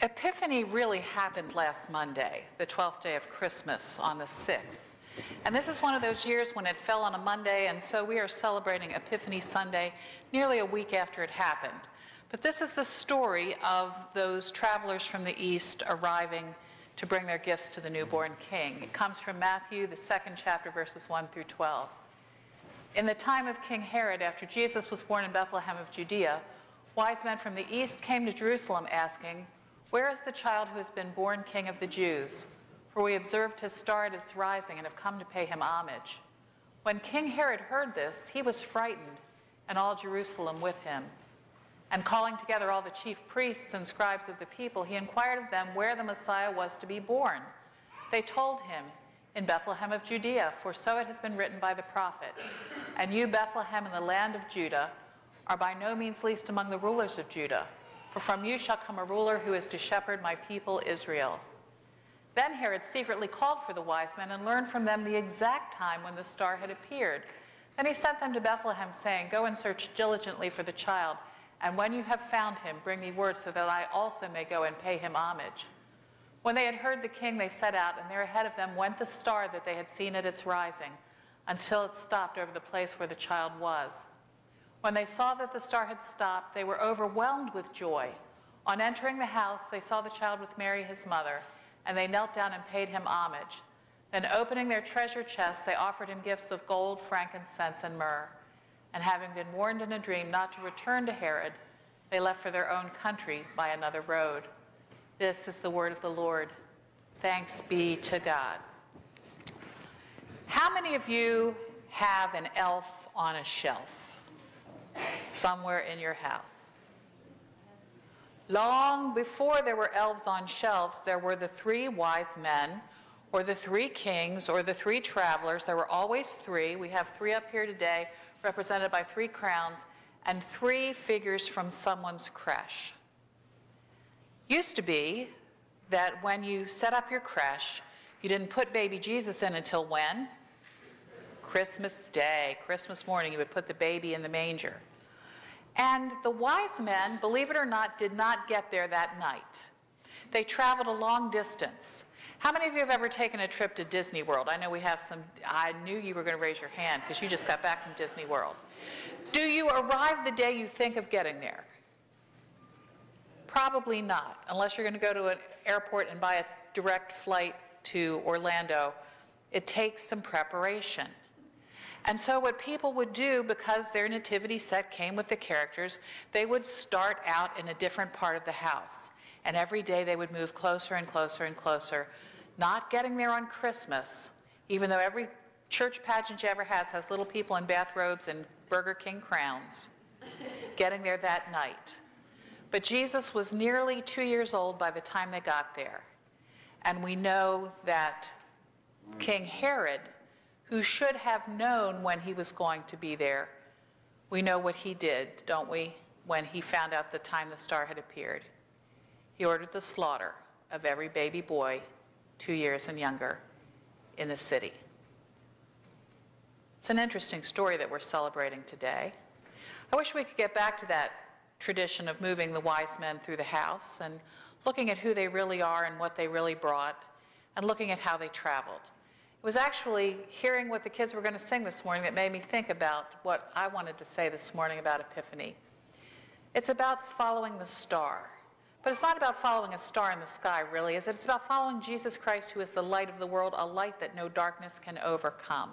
Epiphany really happened last Monday, the 12th day of Christmas on the 6th. And this is one of those years when it fell on a Monday, and so we are celebrating Epiphany Sunday nearly a week after it happened. But this is the story of those travelers from the East arriving to bring their gifts to the newborn king. It comes from Matthew, the second chapter, verses 1 through 12. In the time of King Herod, after Jesus was born in Bethlehem of Judea, wise men from the east came to Jerusalem asking, Where is the child who has been born king of the Jews? For we observed his star at its rising and have come to pay him homage. When King Herod heard this, he was frightened, and all Jerusalem with him. And calling together all the chief priests and scribes of the people, he inquired of them where the Messiah was to be born. They told him, In Bethlehem of Judea, for so it has been written by the prophet. And you, Bethlehem, in the land of Judah, are by no means least among the rulers of Judah, for from you shall come a ruler who is to shepherd my people Israel. Then Herod secretly called for the wise men and learned from them the exact time when the star had appeared. Then he sent them to Bethlehem, saying, Go and search diligently for the child. And when you have found him, bring me word so that I also may go and pay him homage. When they had heard the king, they set out, and there ahead of them went the star that they had seen at its rising, until it stopped over the place where the child was. When they saw that the star had stopped, they were overwhelmed with joy. On entering the house, they saw the child with Mary, his mother, and they knelt down and paid him homage. Then, opening their treasure chests, they offered him gifts of gold, frankincense, and myrrh and having been warned in a dream not to return to Herod, they left for their own country by another road. This is the word of the Lord. Thanks be to God. How many of you have an elf on a shelf somewhere in your house? Long before there were elves on shelves, there were the three wise men, or the three kings, or the three travelers. There were always three. We have three up here today represented by three crowns, and three figures from someone's creche. Used to be that when you set up your creche, you didn't put baby Jesus in until when? Christmas Day, Christmas morning, you would put the baby in the manger. And the wise men, believe it or not, did not get there that night. They traveled a long distance. How many of you have ever taken a trip to Disney World? I know we have some, I knew you were going to raise your hand because you just got back from Disney World. Do you arrive the day you think of getting there? Probably not, unless you're going to go to an airport and buy a direct flight to Orlando. It takes some preparation. And so, what people would do, because their nativity set came with the characters, they would start out in a different part of the house. And every day they would move closer and closer and closer, not getting there on Christmas, even though every church pageant you ever has has little people in bathrobes and Burger King crowns, getting there that night. But Jesus was nearly two years old by the time they got there. And we know that King Herod, who should have known when he was going to be there, we know what he did, don't we, when he found out the time the star had appeared. He ordered the slaughter of every baby boy two years and younger in the city. It's an interesting story that we're celebrating today. I wish we could get back to that tradition of moving the wise men through the house and looking at who they really are and what they really brought and looking at how they traveled. Was actually hearing what the kids were going to sing this morning that made me think about what I wanted to say this morning about Epiphany. It's about following the star. But it's not about following a star in the sky, really, is it? It's about following Jesus Christ, who is the light of the world, a light that no darkness can overcome.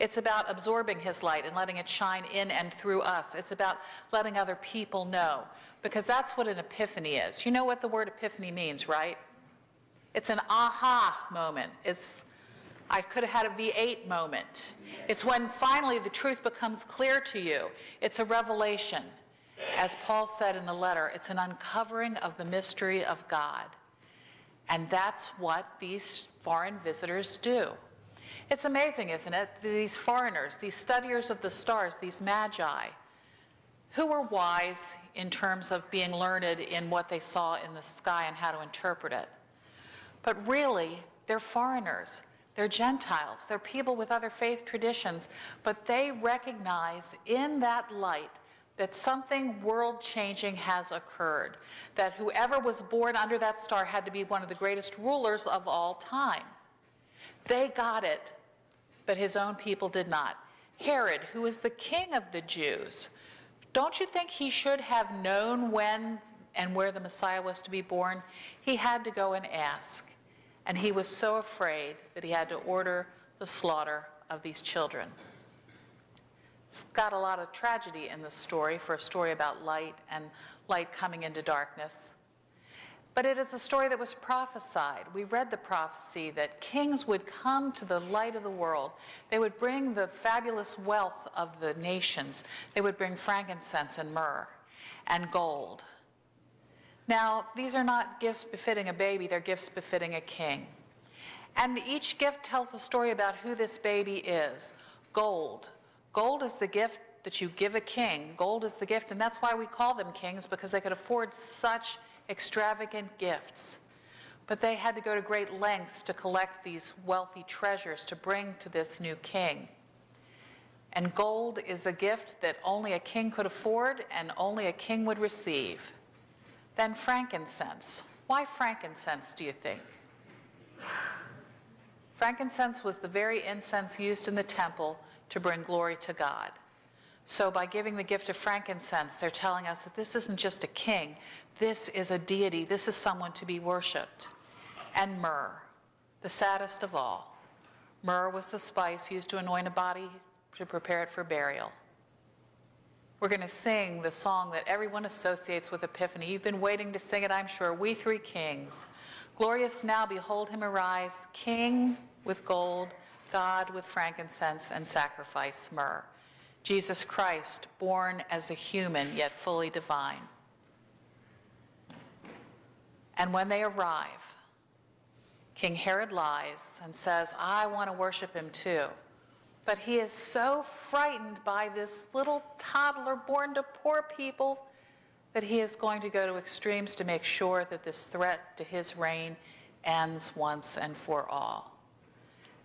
It's about absorbing his light and letting it shine in and through us. It's about letting other people know, because that's what an epiphany is. You know what the word epiphany means, right? It's an aha moment. It's I could have had a V8 moment. It's when finally the truth becomes clear to you. It's a revelation. As Paul said in the letter, it's an uncovering of the mystery of God. And that's what these foreign visitors do. It's amazing, isn't it? These foreigners, these studiers of the stars, these magi, who were wise in terms of being learned in what they saw in the sky and how to interpret it. But really, they're foreigners. They're Gentiles. They're people with other faith traditions. But they recognize in that light that something world changing has occurred, that whoever was born under that star had to be one of the greatest rulers of all time. They got it, but his own people did not. Herod, who is the king of the Jews, don't you think he should have known when and where the Messiah was to be born? He had to go and ask. And he was so afraid that he had to order the slaughter of these children. It's got a lot of tragedy in the story for a story about light and light coming into darkness. But it is a story that was prophesied. We read the prophecy that kings would come to the light of the world. They would bring the fabulous wealth of the nations. They would bring frankincense and myrrh and gold. Now, these are not gifts befitting a baby, they're gifts befitting a king. And each gift tells a story about who this baby is. Gold, Gold is the gift that you give a king. Gold is the gift, and that's why we call them kings, because they could afford such extravagant gifts. But they had to go to great lengths to collect these wealthy treasures to bring to this new king. And gold is a gift that only a king could afford and only a king would receive. Then frankincense. Why frankincense, do you think? Frankincense was the very incense used in the temple to bring glory to God. So, by giving the gift of frankincense, they're telling us that this isn't just a king, this is a deity, this is someone to be worshiped. And myrrh, the saddest of all. Myrrh was the spice used to anoint a body to prepare it for burial. We're going to sing the song that everyone associates with Epiphany. You've been waiting to sing it, I'm sure. We three kings. Glorious now, behold him arise, king with gold God with frankincense and sacrifice myrrh. Jesus Christ, born as a human yet fully divine. And when they arrive, King Herod lies and says, I want to worship him too. But he is so frightened by this little toddler born to poor people that he is going to go to extremes to make sure that this threat to his reign ends once and for all.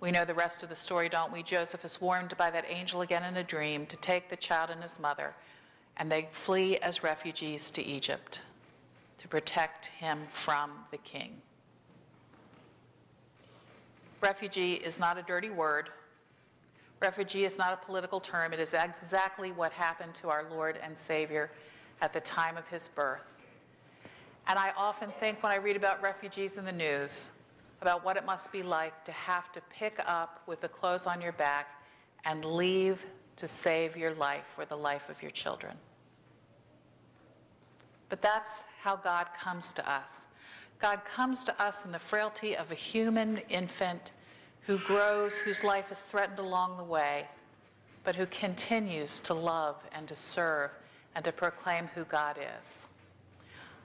We know the rest of the story, don't we? Joseph is warned by that angel again in a dream to take the child and his mother, and they flee as refugees to Egypt to protect him from the king. Refugee is not a dirty word. Refugee is not a political term. It is exactly what happened to our Lord and Savior at the time of his birth. And I often think when I read about refugees in the news, about what it must be like to have to pick up with the clothes on your back and leave to save your life or the life of your children. But that's how God comes to us. God comes to us in the frailty of a human infant who grows, whose life is threatened along the way, but who continues to love and to serve and to proclaim who God is.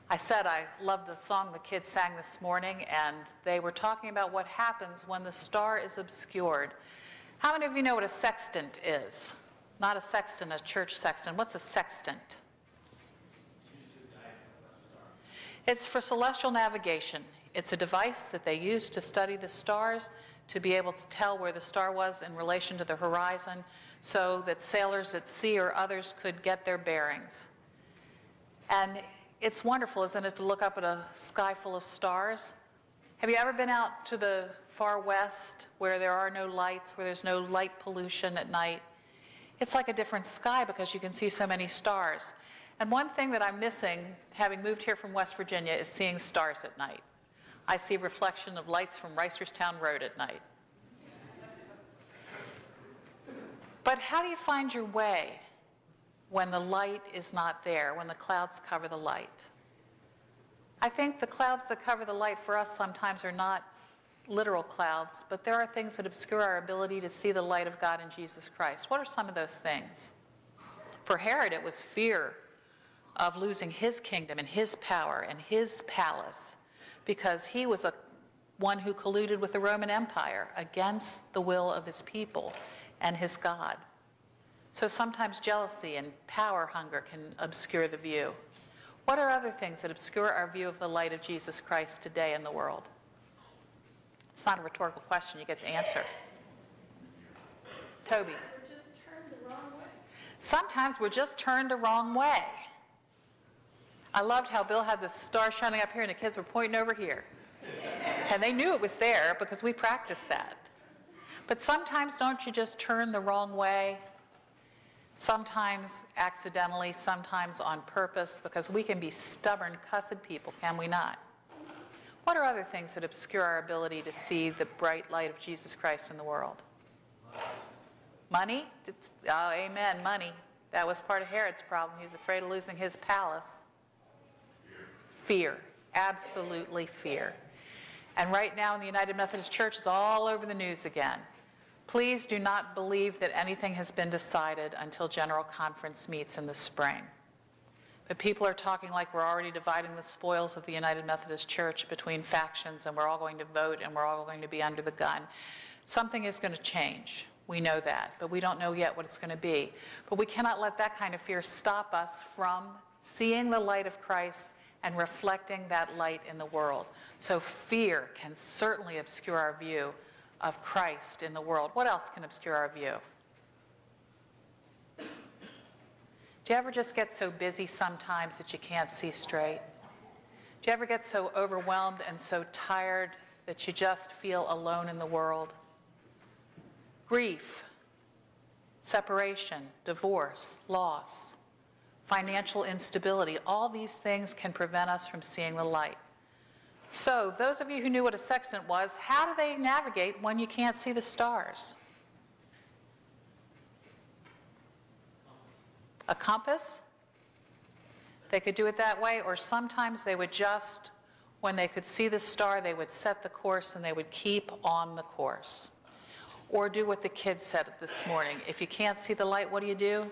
I said I loved the song the kids sang this morning, and they were talking about what happens when the star is obscured. How many of you know what a sextant is? Not a sextant, a church sextant. What's a sextant? It's for celestial navigation. It's a device that they use to study the stars, to be able to tell where the star was in relation to the horizon, so that sailors at sea or others could get their bearings. And it's wonderful, isn't it, to look up at a sky full of stars? Have you ever been out to the far west where there are no lights, where there's no light pollution at night? It's like a different sky because you can see so many stars. And one thing that I'm missing, having moved here from West Virginia, is seeing stars at night. I see reflection of lights from Reisterstown Road at night. But how do you find your way when the light is not there, when the clouds cover the light. I think the clouds that cover the light for us sometimes are not literal clouds, but there are things that obscure our ability to see the light of God in Jesus Christ. What are some of those things? For Herod, it was fear of losing his kingdom and his power and his palace because he was a one who colluded with the Roman Empire against the will of his people and his God. So sometimes jealousy and power hunger can obscure the view. What are other things that obscure our view of the light of Jesus Christ today in the world? It's not a rhetorical question, you get to answer. Toby. Sometimes we're just turned the wrong way. I loved how Bill had the star shining up here and the kids were pointing over here. And they knew it was there because we practiced that. But sometimes don't you just turn the wrong way? Sometimes accidentally, sometimes on purpose, because we can be stubborn, cussed people, can we not? What are other things that obscure our ability to see the bright light of Jesus Christ in the world? Money? Oh, amen, money. That was part of Herod's problem. He was afraid of losing his palace. Fear. Absolutely fear. And right now in the United Methodist Church, it's all over the news again. Please do not believe that anything has been decided until General Conference meets in the spring. But people are talking like we're already dividing the spoils of the United Methodist Church between factions and we're all going to vote and we're all going to be under the gun. Something is going to change. We know that, but we don't know yet what it's going to be. But we cannot let that kind of fear stop us from seeing the light of Christ and reflecting that light in the world. So fear can certainly obscure our view of Christ in the world. What else can obscure our view? Do you ever just get so busy sometimes that you can't see straight? Do you ever get so overwhelmed and so tired that you just feel alone in the world? Grief, separation, divorce, loss, financial instability, all these things can prevent us from seeing the light. So, those of you who knew what a sextant was, how do they navigate when you can't see the stars? A compass? They could do it that way, or sometimes they would just, when they could see the star, they would set the course and they would keep on the course. Or do what the kids said this morning. If you can't see the light, what do you do?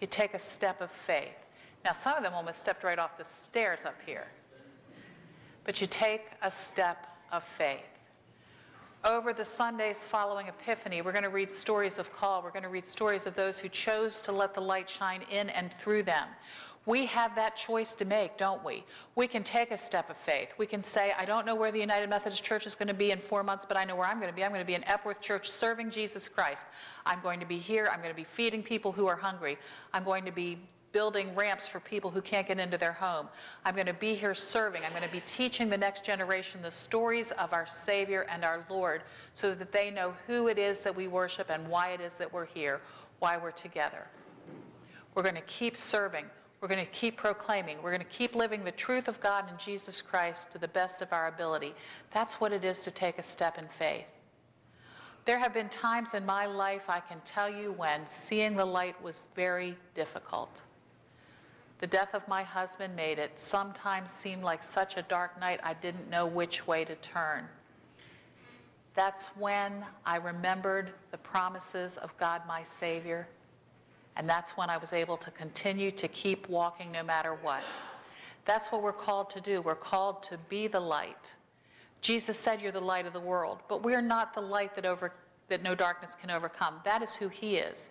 You take a step of faith. Now, some of them almost stepped right off the stairs up here. But you take a step of faith. Over the Sundays following Epiphany, we're going to read stories of call. We're going to read stories of those who chose to let the light shine in and through them. We have that choice to make, don't we? We can take a step of faith. We can say, I don't know where the United Methodist Church is going to be in four months, but I know where I'm going to be. I'm going to be in Epworth Church serving Jesus Christ. I'm going to be here. I'm going to be feeding people who are hungry. I'm going to be building ramps for people who can't get into their home. I'm going to be here serving. I'm going to be teaching the next generation the stories of our Savior and our Lord so that they know who it is that we worship and why it is that we're here, why we're together. We're going to keep serving. We're going to keep proclaiming. We're going to keep living the truth of God and Jesus Christ to the best of our ability. That's what it is to take a step in faith. There have been times in my life, I can tell you, when seeing the light was very difficult. The death of my husband made it sometimes seem like such a dark night I didn't know which way to turn. That's when I remembered the promises of God my Savior and that's when I was able to continue to keep walking no matter what. That's what we're called to do. We're called to be the light. Jesus said you're the light of the world, but we're not the light that, over, that no darkness can overcome. That is who he is.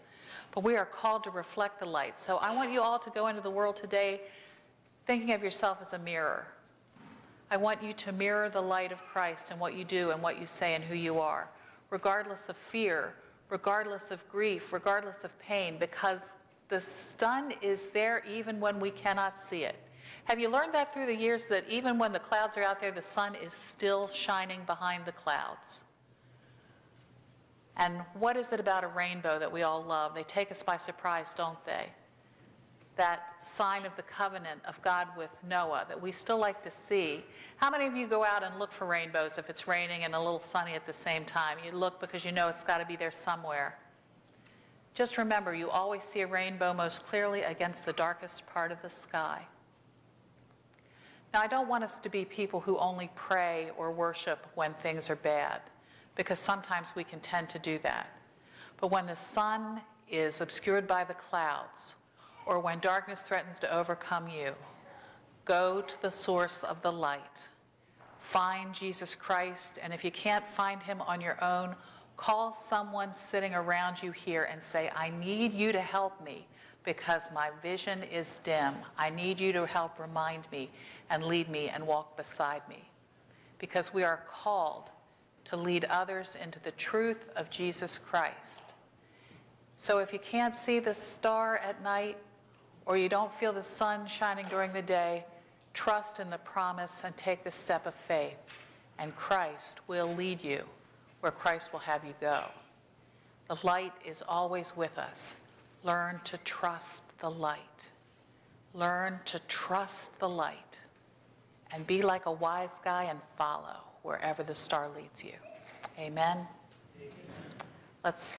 But we are called to reflect the light. So I want you all to go into the world today thinking of yourself as a mirror. I want you to mirror the light of Christ in what you do and what you say and who you are, regardless of fear, regardless of grief, regardless of pain, because the sun is there even when we cannot see it. Have you learned that through the years that even when the clouds are out there, the sun is still shining behind the clouds? And what is it about a rainbow that we all love? They take us by surprise, don't they? that sign of the covenant of God with Noah that we still like to see. How many of you go out and look for rainbows if it's raining and a little sunny at the same time? You look because you know it's got to be there somewhere. Just remember, you always see a rainbow most clearly against the darkest part of the sky. Now, I don't want us to be people who only pray or worship when things are bad, because sometimes we can tend to do that. But when the sun is obscured by the clouds, or when darkness threatens to overcome you, go to the source of the light. Find Jesus Christ, and if you can't find him on your own, call someone sitting around you here and say, I need you to help me because my vision is dim. I need you to help remind me and lead me and walk beside me. Because we are called to lead others into the truth of Jesus Christ. So if you can't see the star at night, or you don't feel the sun shining during the day, trust in the promise and take the step of faith, and Christ will lead you where Christ will have you go. The light is always with us. Learn to trust the light. Learn to trust the light and be like a wise guy and follow wherever the star leads you. Amen. Let's